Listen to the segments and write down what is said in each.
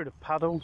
through the puddle.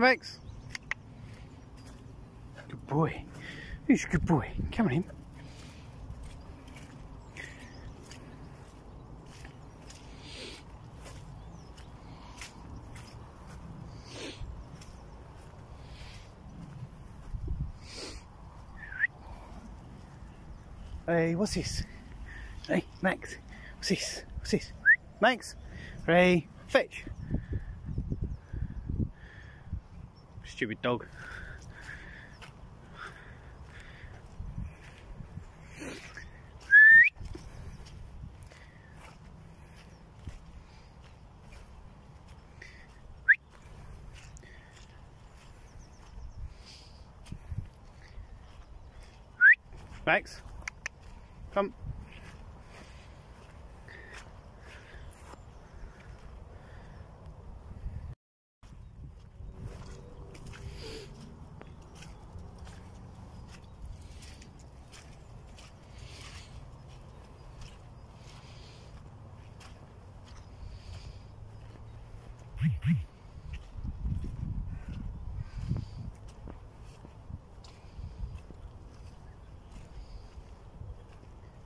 Come Max. Good boy. Who's a good boy? Come on in. Hey, what's this? Hey, Max, what's this? What's this? Max, Ray, fetch. Stupid dog. Max, come.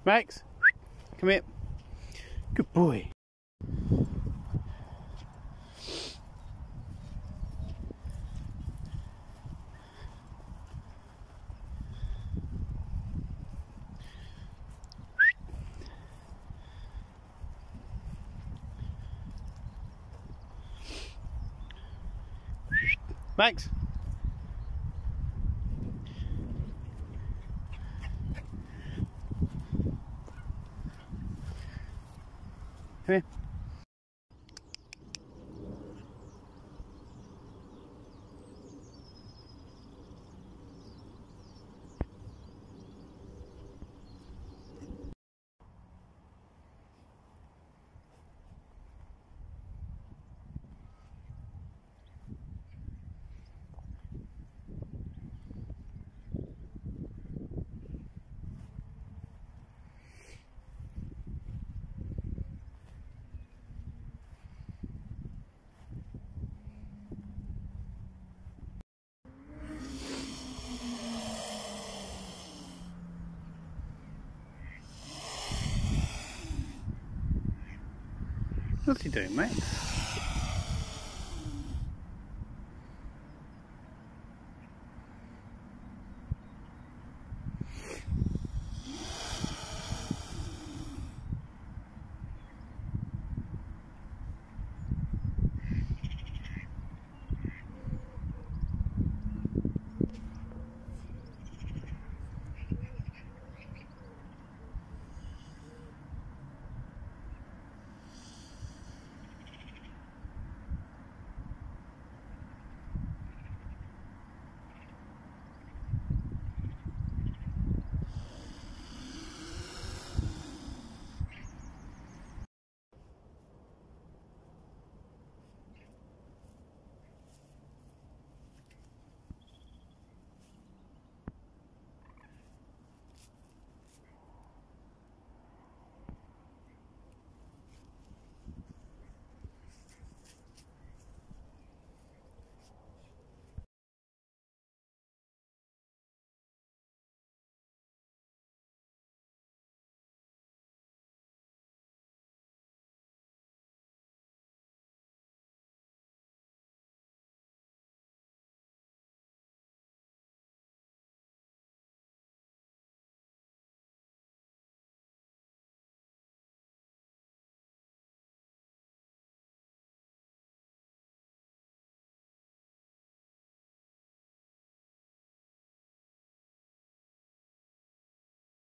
Max, come here. Good boy. Max. Come here. What's he doing, mate?